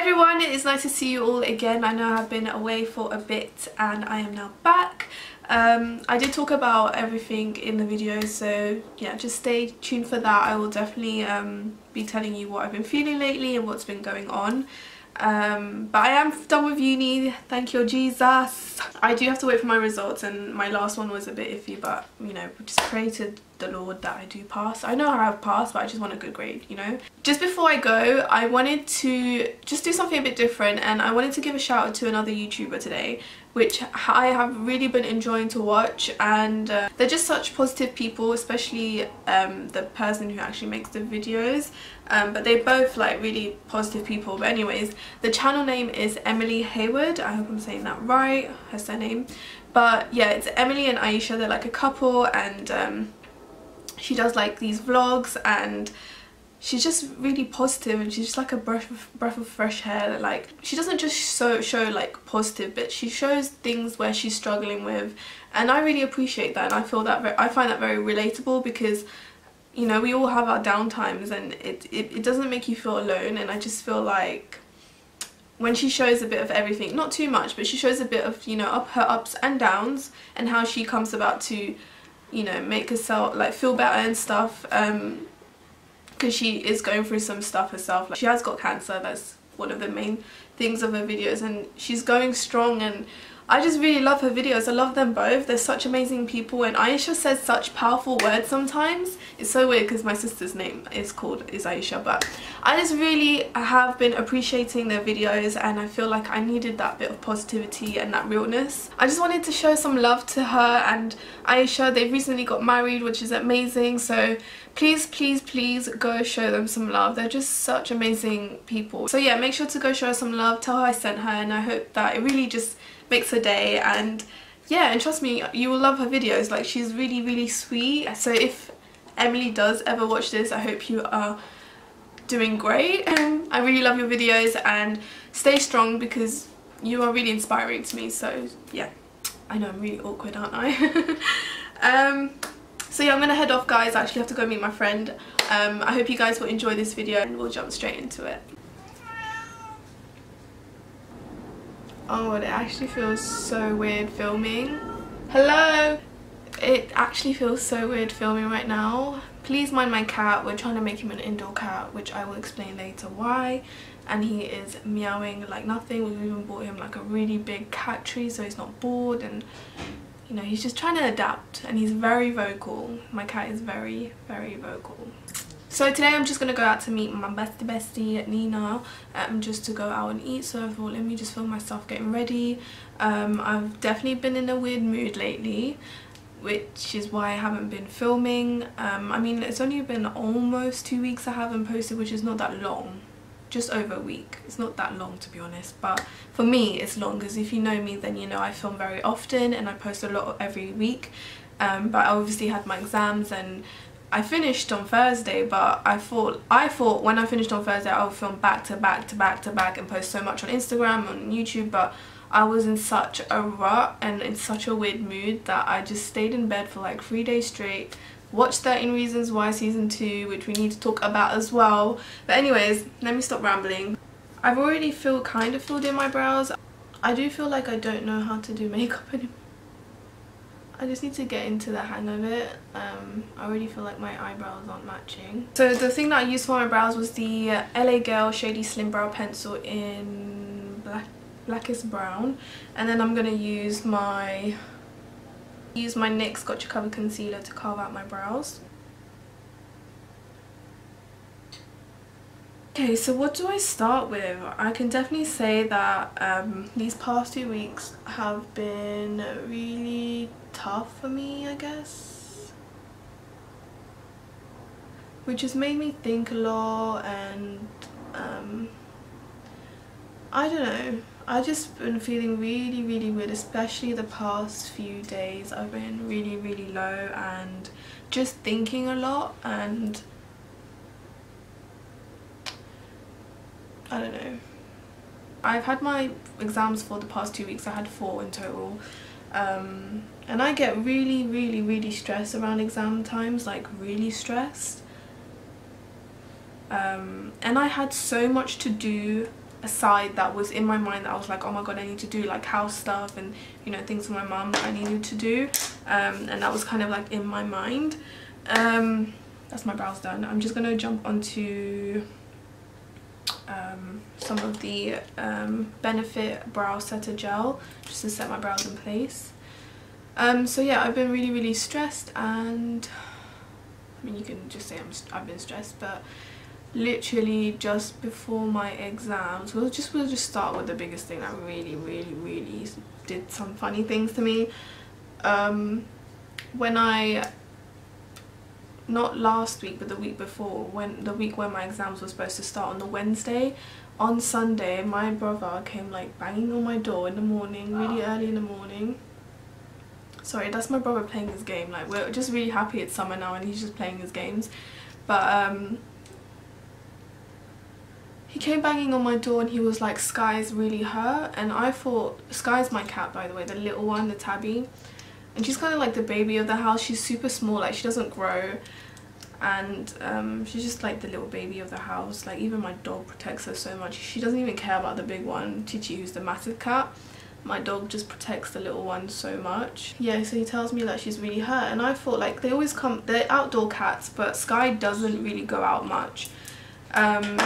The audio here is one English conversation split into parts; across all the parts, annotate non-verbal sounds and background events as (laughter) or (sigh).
everyone, it is nice to see you all again. I know I've been away for a bit and I am now back. Um, I did talk about everything in the video so yeah just stay tuned for that. I will definitely um, be telling you what I've been feeling lately and what's been going on. Um, but I am done with uni, thank you Jesus. I do have to wait for my results and my last one was a bit iffy but you know just pray to the Lord that I do pass. I know I have passed but I just want a good grade you know. Just before I go I wanted to just do something a bit different and I wanted to give a shout out to another YouTuber today which I have really been enjoying to watch and uh, they're just such positive people especially um, the person who actually makes the videos. Um, but they're both like really positive people. But anyways the channel name is Emily Hayward. I hope I'm saying that right her surname. But yeah it's Emily and Aisha. They're like a couple and um, she does like these vlogs and she's just really positive and she's just like a breath of, breath of fresh air like she doesn't just so, show like positive but she shows things where she's struggling with. And I really appreciate that and I feel that I find that very relatable because you know we all have our down times and it, it, it doesn't make you feel alone and I just feel like when she shows a bit of everything not too much but she shows a bit of you know up her ups and downs and how she comes about to you know make herself like feel better and stuff um because she is going through some stuff herself. Like, she has got cancer, that's one of the main things of her videos and she's going strong and I just really love her videos. I love them both. They're such amazing people and Aisha says such powerful words sometimes. It's so weird because my sister's name is called is Aisha but I just really have been appreciating their videos and I feel like I needed that bit of positivity and that realness. I just wanted to show some love to her and Aisha. They've recently got married which is amazing so please please please go show them some love. They're just such amazing people. So yeah make sure to go show her some love. Tell her I sent her and I hope that it really just makes her day and yeah and trust me you will love her videos. Like she's really really sweet. So if Emily does ever watch this I hope you are doing great. (laughs) I really love your videos and stay strong because you are really inspiring to me. So yeah. I know I'm really awkward aren't I? (laughs) Um so yeah I'm gonna head off guys. I actually have to go meet my friend. Um, I hope you guys will enjoy this video and we'll jump straight into it Oh, it actually feels so weird filming. Hello! It actually feels so weird filming right now. Please mind my cat. We're trying to make him an indoor cat, which I will explain later why. And he is meowing like nothing. We've even bought him like a really big cat tree so he's not bored and you know, he's just trying to adapt and he's very vocal. My cat is very, very vocal. So today I'm just going to go out to meet my bestie bestie at Nina um, just to go out and eat. So I thought let me just film myself getting ready. Um, I've definitely been in a weird mood lately which is why I haven't been filming. Um, I mean it's only been almost two weeks I haven't posted which is not that long. Just over a week. It's not that long to be honest. But for me it's long because if you know me then you know I film very often and I post a lot every week. Um, but I obviously had my exams and I finished on Thursday but I thought I thought when I finished on Thursday I would film back to back to back to back and post so much on Instagram on YouTube but I was in such a rut and in such a weird mood that I just stayed in bed for like three days straight watched 13 Reasons Why season 2 which we need to talk about as well. But anyways let me stop rambling. I've already feel kind of filled in my brows. I do feel like I don't know how to do makeup (laughs) anymore I just need to get into the hang of it. Um, I already feel like my eyebrows aren't matching. So the thing that I used for my brows was the LA Girl Shady Slim Brow Pencil in black blackest brown. And then I'm going to use my use my NYX Gotcha Cover Concealer to carve out my brows. Okay, so what do I start with? I can definitely say that um, these past two weeks have been really tough for me, I guess. Which has made me think a lot and um, I don't know. I've just been feeling really really weird especially the past few days I've been really really low and just thinking a lot and I don't know. I've had my exams for the past two weeks, I had four in total um, and I get really really really stressed around exam times like really stressed. Um, and I had so much to do aside that was in my mind that I was like oh my god I need to do like house stuff and you know things for my mum that I needed to do. Um, and that was kind of like in my mind. Um, that's my brows done. I'm just gonna jump onto um, some of the um, Benefit Brow Setter Gel just to set my brows in place um, so yeah I've been really really stressed and I mean you can just say I'm, I've been stressed but literally just before my exams we'll just we'll just start with the biggest thing that really really really did some funny things to me. Um, when I not last week but the week before when the week when my exams were supposed to start on the Wednesday on Sunday my brother came like banging on my door in the morning really early in the morning sorry that's my brother playing his game like we're just really happy it's summer now and he's just playing his games. But um he came banging on my door and he was like Sky's really hurt. And I thought Sky's my cat by the way the little one the tabby. And she's kind of like the baby of the house. She's super small like she doesn't grow. And um, she's just like the little baby of the house. Like even my dog protects her so much. She doesn't even care about the big one. Chichi who's the massive cat my dog just protects the little one so much. Yeah so he tells me that she's really hurt and I thought like they always come they're outdoor cats but Sky doesn't really go out much. Um,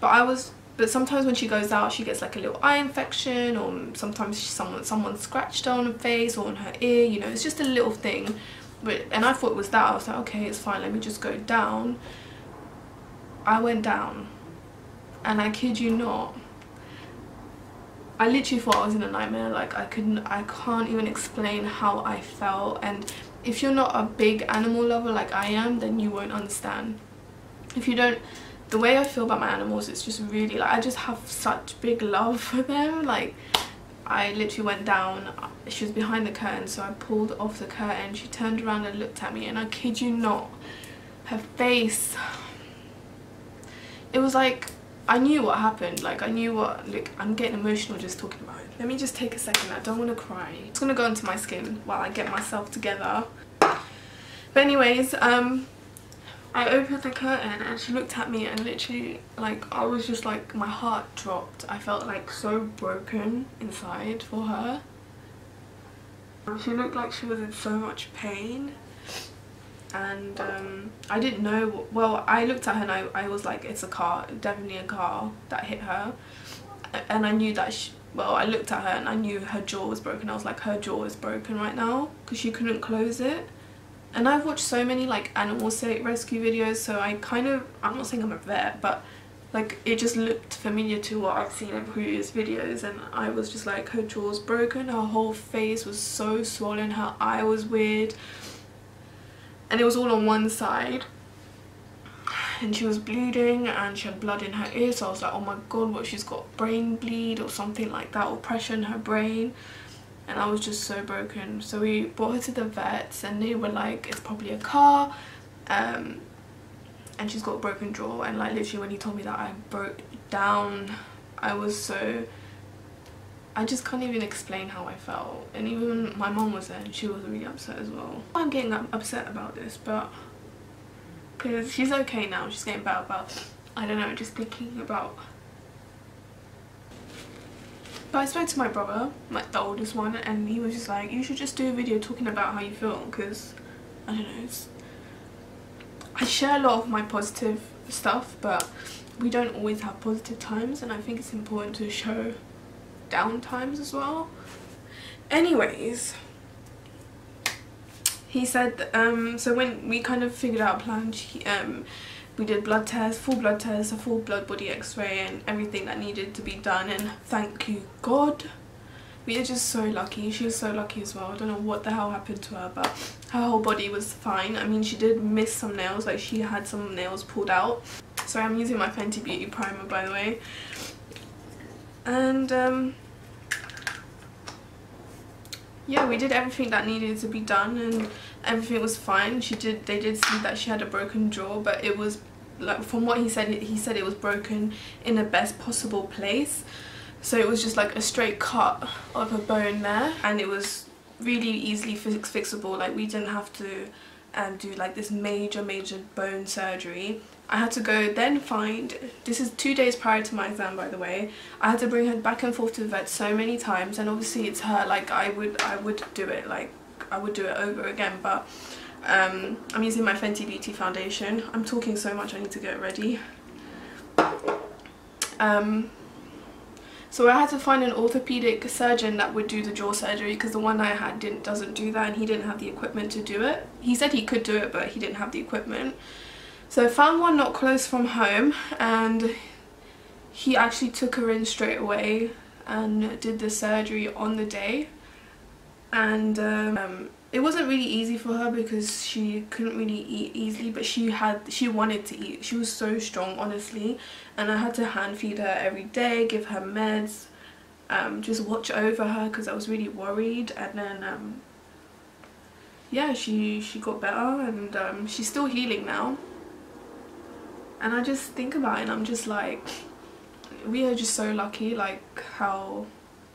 but I was but sometimes when she goes out she gets like a little eye infection or sometimes someone someone scratched her on her face or on her ear you know it's just a little thing. But and I thought it was that I was like okay it's fine let me just go down. I went down. And I kid you not I literally thought I was in a nightmare like I couldn't I can't even explain how I felt and if you're not a big animal lover like I am then you won't understand. If you don't the way I feel about my animals it's just really like I just have such big love for them like I literally went down she was behind the curtain so I pulled off the curtain she turned around and looked at me and I kid you not her face it was like I knew what happened like I knew what like I'm getting emotional just talking about it let me just take a second I don't want to cry it's gonna go into my skin while I get myself together but anyways um I opened the curtain and she looked at me and literally like I was just like my heart dropped. I felt like so broken inside for her. She looked like she was in so much pain and um, I didn't know, well I looked at her and I, I was like it's a car, definitely a car that hit her. And I knew that she, well I looked at her and I knew her jaw was broken. I was like her jaw is broken right now because she couldn't close it. And I've watched so many like animal rescue videos so I kind of I'm not saying I'm a vet but like it just looked familiar to what I've seen in previous videos. And I was just like her jaw's broken. Her whole face was so swollen. Her eye was weird and it was all on one side. And she was bleeding and she had blood in her ear so I was like oh my god what she's got brain bleed or something like that or pressure in her brain? And I was just so broken. So we brought her to the vets and they were like it's probably a car. Um, and she's got a broken jaw. And like literally when he told me that I broke down I was so I just can't even explain how I felt. And even my mom was there and she was really upset as well. I'm getting upset about this but because she's okay now. She's getting better but I don't know just thinking about but I spoke to my brother, like the oldest one, and he was just like, you should just do a video talking about how you feel because, I don't know, I share a lot of my positive stuff, but we don't always have positive times and I think it's important to show down times as well. Anyways, he said, um, so when we kind of figured out a plan, um, we did blood tests, full blood tests, a full blood body x-ray and everything that needed to be done and thank you God. We are just so lucky. She was so lucky as well. I don't know what the hell happened to her but her whole body was fine. I mean she did miss some nails like she had some nails pulled out. So I'm using my Fenty Beauty primer by the way. And um, yeah we did everything that needed to be done and everything was fine. She did they did see that she had a broken jaw but it was like from what he said he said it was broken in the best possible place. So it was just like a straight cut of a bone there. And it was really easily fix fixable. Like we didn't have to um, do like this major major bone surgery I had to go then find, this is two days prior to my exam by the way, I had to bring her back and forth to the vet so many times and obviously it's her, like I would, I would do it, like I would do it over again but um, I'm using my Fenty Beauty foundation. I'm talking so much I need to get ready. Um, so I had to find an orthopedic surgeon that would do the jaw surgery because the one I had didn't doesn't do that and he didn't have the equipment to do it. He said he could do it but he didn't have the equipment. So I found one not close from home and he actually took her in straight away and did the surgery on the day. And um, it wasn't really easy for her because she couldn't really eat easily but she had she wanted to eat. She was so strong honestly. And I had to hand feed her every day give her meds um, just watch over her because I was really worried. And then um, yeah she she got better and um, she's still healing now and I just think about it and I'm just like we are just so lucky like how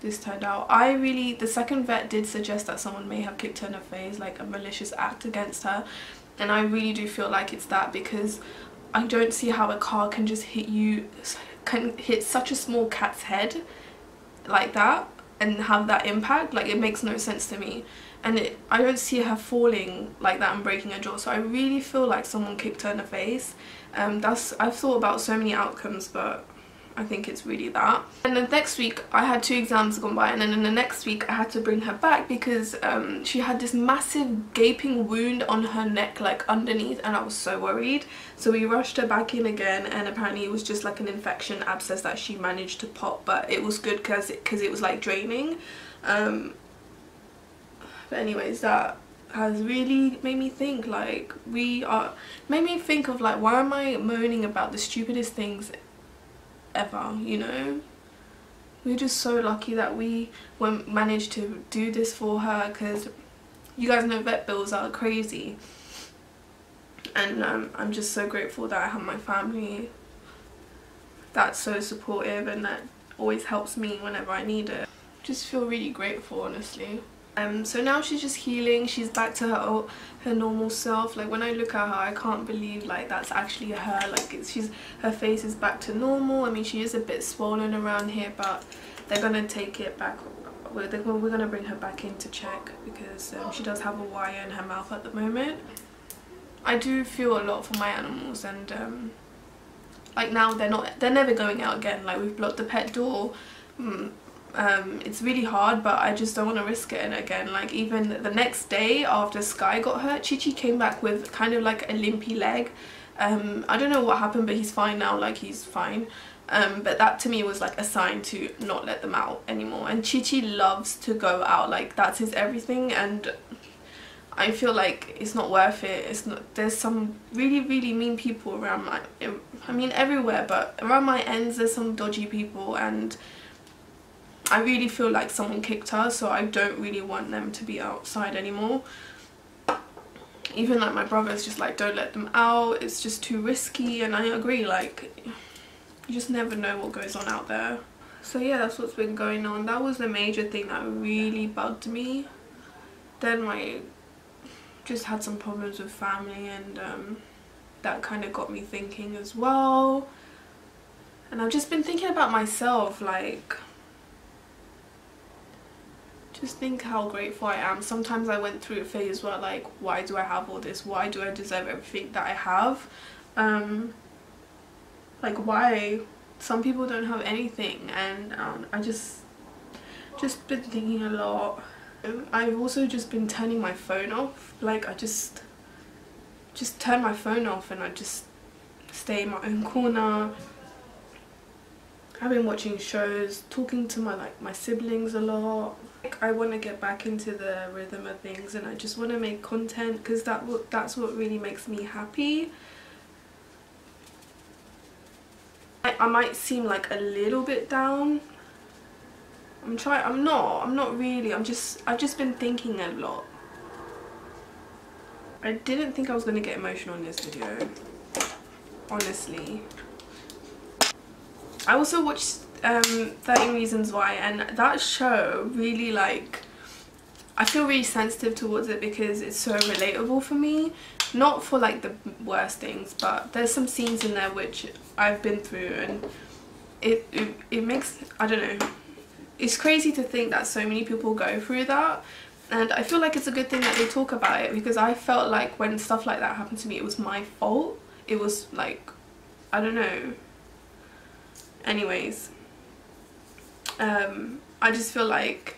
this turned out. I really, the second vet did suggest that someone may have kicked her in the face, like a malicious act against her. And I really do feel like it's that because I don't see how a car can just hit you, can hit such a small cat's head like that and have that impact. Like it makes no sense to me and it, I don't see her falling like that and breaking her jaw so I really feel like someone kicked her in the face um, that's I've thought about so many outcomes but I think it's really that. And then next week I had two exams gone by and then in the next week I had to bring her back because um, she had this massive gaping wound on her neck like underneath and I was so worried. So we rushed her back in again and apparently it was just like an infection abscess that she managed to pop but it was good because it, cause it was like draining. Um, but anyways that has really made me think like we are made me think of like why am I moaning about the stupidest things ever you know? We're just so lucky that we went, managed to do this for her because you guys know vet bills are crazy. And um, I'm just so grateful that I have my family that's so supportive and that always helps me whenever I need it. Just feel really grateful honestly um, so now she's just healing. She's back to her her normal self. Like when I look at her I can't believe like that's actually her. Like it's, she's her face is back to normal. I mean she is a bit swollen around here but they're gonna take it back we're, we're gonna bring her back in to check because um, she does have a wire in her mouth at the moment. I do feel a lot for my animals and um, like now they're not they're never going out again. Like we've blocked the pet door. Mm, um, it's really hard but I just don't want to risk it again like even the next day after Sky got hurt Chichi came back with kind of like a limpy leg. Um, I don't know what happened but he's fine now like he's fine. Um, but that to me was like a sign to not let them out anymore. And Chichi loves to go out like that's his everything and I feel like it's not worth it. It's not there's some really really mean people around my I mean everywhere but around my ends there's some dodgy people and I really feel like someone kicked her so I don't really want them to be outside anymore. Even like my brother's just like don't let them out it's just too risky and I agree like you just never know what goes on out there. So yeah that's what's been going on. That was the major thing that really bugged me. Then I just had some problems with family and um, that kind of got me thinking as well. And I've just been thinking about myself like just think how grateful I am. Sometimes I went through a phase where like, why do I have all this? Why do I deserve everything that I have? Um, like why? Some people don't have anything and um, I just, just been thinking a lot. I've also just been turning my phone off. Like I just, just turn my phone off and I just stay in my own corner I've been watching shows, talking to my like my siblings a lot. I want to get back into the rhythm of things and I just want to make content because that that's what really makes me happy. I, I might seem like a little bit down. I'm trying. I'm not. I'm not really. I'm just. I've just been thinking a lot. I didn't think I was going to get emotional in this video. Honestly. I also watched um, 13 Reasons Why and that show really like I feel really sensitive towards it because it's so relatable for me. Not for like the worst things but there's some scenes in there which I've been through and it, it, it makes I don't know. It's crazy to think that so many people go through that and I feel like it's a good thing that they talk about it because I felt like when stuff like that happened to me it was my fault. It was like I don't know anyways um I just feel like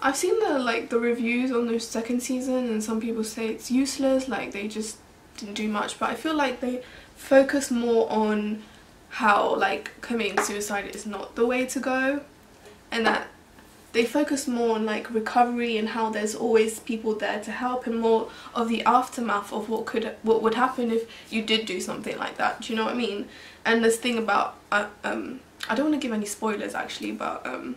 I've seen the like the reviews on the second season and some people say it's useless like they just didn't do much but I feel like they focus more on how like committing suicide is not the way to go and that they focus more on like recovery and how there's always people there to help and more of the aftermath of what could what would happen if you did do something like that. Do you know what I mean? And this thing about uh, um I don't want to give any spoilers actually but um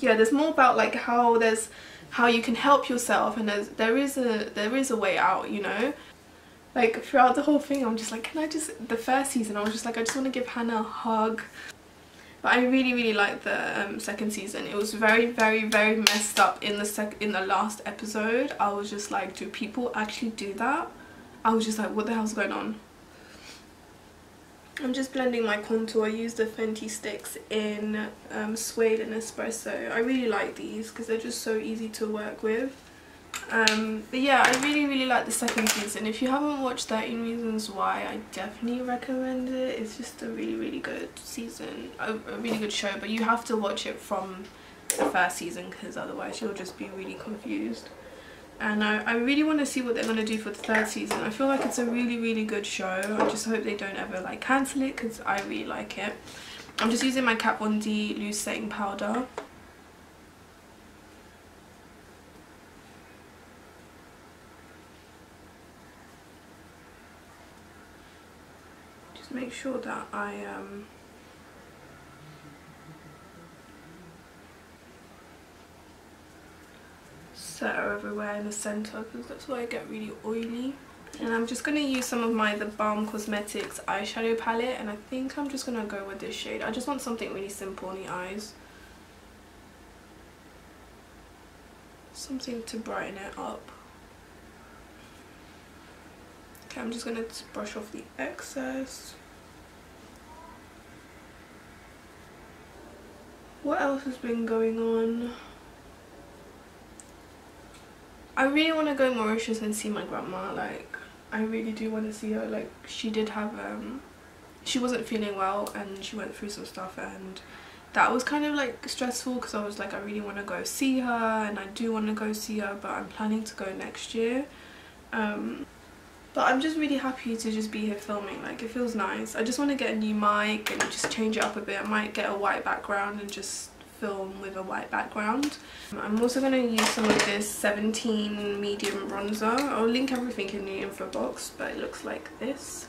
yeah there's more about like how there's how you can help yourself and there's there is a there is a way out you know? Like throughout the whole thing I'm just like can I just the first season I was just like I just want to give Hannah a hug but I really really liked the um, second season it was very very very messed up in the sec in the last episode I was just like do people actually do that I was just like what the hell's going on I'm just blending my contour. I use the Fenty sticks in um, Suede and Espresso. I really like these because they're just so easy to work with. Um, but yeah, I really really like the second season. If you haven't watched 13 Reasons Why, I definitely recommend it. It's just a really really good season, a, a really good show. But you have to watch it from the first season because otherwise you'll just be really confused and I, I really want to see what they're going to do for the third season. I feel like it's a really really good show. I just hope they don't ever like cancel it because I really like it. I'm just using my Kat Von D loose setting powder. Make sure that I um set everywhere in the center because that's why I get really oily and I'm just going to use some of my The Balm Cosmetics eyeshadow palette and I think I'm just going to go with this shade. I just want something really simple on the eyes. Something to brighten it up. Okay, I'm just going to brush off the excess. What else has been going on? I really want to go Mauritius and see my grandma like I really do want to see her like she did have um she wasn't feeling well and she went through some stuff and that was kind of like stressful because I was like I really want to go see her and I do want to go see her but I'm planning to go next year um but I'm just really happy to just be here filming like it feels nice I just want to get a new mic and just change it up a bit I might get a white background and just film with a white background. I'm also going to use some of this 17 medium bronzer. I'll link everything in the info box, but it looks like this.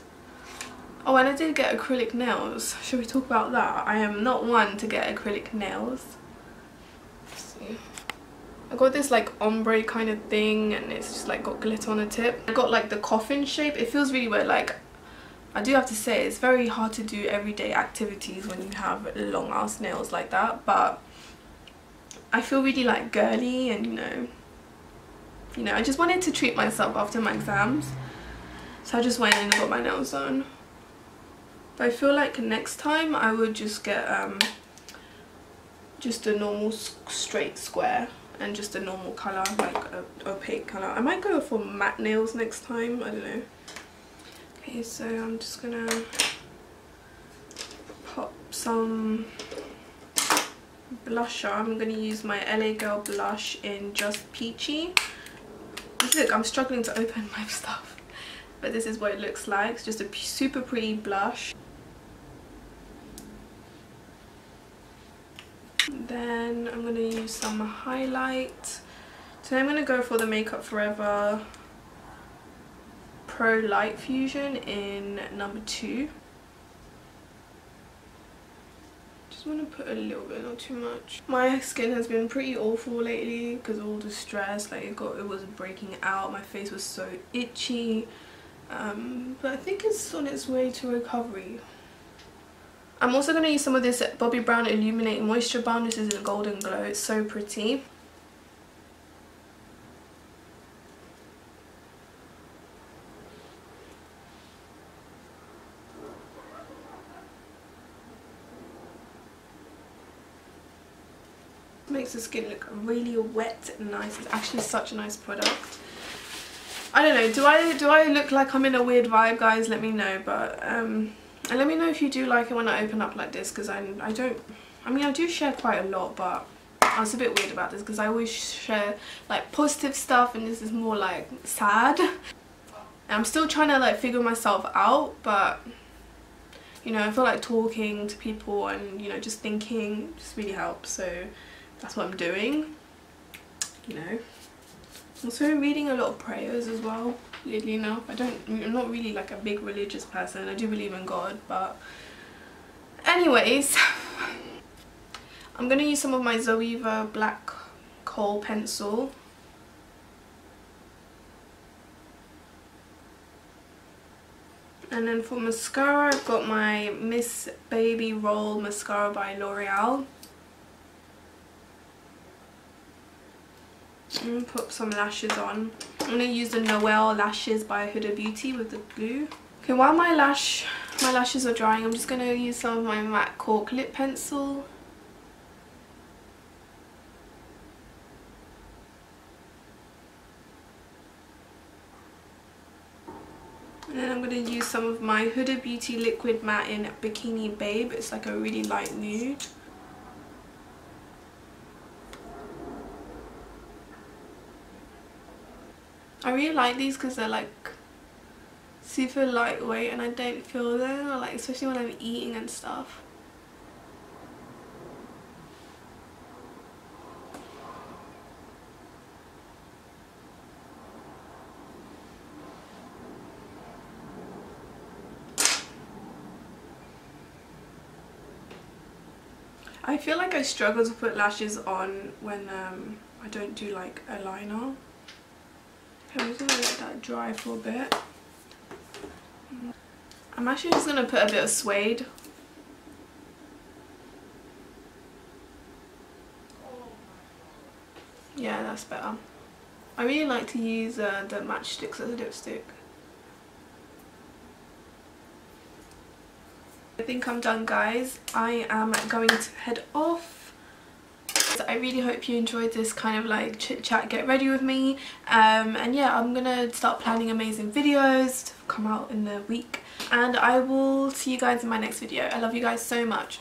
Oh, and I did get acrylic nails. Should we talk about that? I am not one to get acrylic nails. I got this like ombre kind of thing and it's just like got glitter on the tip. I got like the coffin shape. It feels really weird. Like I do have to say it's very hard to do everyday activities when you have long ass nails like that. But I feel really like girly and you know you know I just wanted to treat myself after my exams so I just went in and got my nails done but I feel like next time I would just get um just a normal straight square and just a normal colour like a opaque colour. I might go for matte nails next time I don't know. Okay so I'm just gonna pop some blusher. I'm to use my la girl blush in just peachy. Look i'm struggling to open (laughs) my stuff but this is what it looks like. It's just a super pretty blush then i'm going to use some highlight. Today i'm going to go for the makeup forever pro light fusion in number two. Just want to put a little bit not too much. My skin has been pretty awful lately because all the stress like it got it was breaking out. My face was so itchy. Um, but I think it's on its way to recovery I'm also going to use some of this Bobbi Brown Illuminate Moisture Balm. This is in Golden Glow. It's so pretty. makes the skin look really wet and nice it's actually such a nice product I don't know do I do I look like I'm in a weird vibe guys let me know but um and let me know if you do like it when I open up like this because I, I don't I mean I do share quite a lot but I was a bit weird about this because I always share like positive stuff and this is more like sad. And I'm still trying to like figure myself out but you know I feel like talking to people and you know just thinking just really helps so that's what I'm doing you know also reading a lot of prayers as well weirdly enough I don't I'm not really like a big religious person. I do believe in God but anyways (laughs) I'm going to use some of my Zoeva black kohl pencil. And then for mascara I've got my Miss Baby Roll mascara by L'Oreal I'm going to put some lashes on. I'm going to use the Noelle lashes by Huda Beauty with the glue. Okay, while my lash, my lashes are drying, I'm just going to use some of my MAC Cork lip pencil. And then I'm going to use some of my Huda Beauty Liquid Matte in Bikini Babe. It's like a really light nude. Really like these because they're like super lightweight and I don't feel them like especially when I'm eating and stuff. I feel like I struggle to put lashes on when um, I don't do like a liner. I'm just going to let that dry for a bit. I'm actually just going to put a bit of suede. Yeah, that's better. I really like to use uh, the Match Stix as a lipstick. I think I'm done guys. I am going to head off I really hope you enjoyed this kind of like chit chat get ready with me. Um, and yeah I'm gonna start planning amazing videos to come out in the week. And I will see you guys in my next video. I love you guys so much